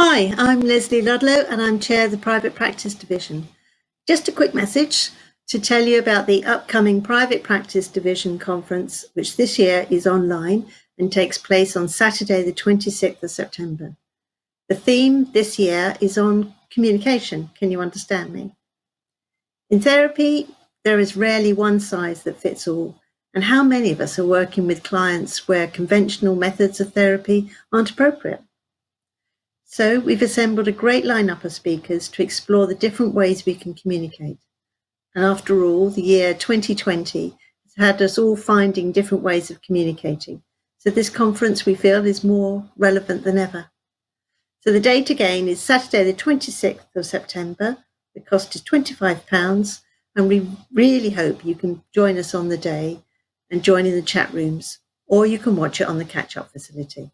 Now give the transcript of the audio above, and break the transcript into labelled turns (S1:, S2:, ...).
S1: Hi, I'm Lesley Ludlow and I'm Chair of the Private Practice Division. Just a quick message to tell you about the upcoming Private Practice Division conference, which this year is online and takes place on Saturday, the 26th of September. The theme this year is on communication. Can you understand me? In therapy, there is rarely one size that fits all. And how many of us are working with clients where conventional methods of therapy aren't appropriate? So we've assembled a great lineup of speakers to explore the different ways we can communicate. And after all, the year 2020 has had us all finding different ways of communicating. So this conference we feel is more relevant than ever. So the date again is Saturday, the 26th of September. The cost is £25 and we really hope you can join us on the day and join in the chat rooms or you can watch it on the catch up facility.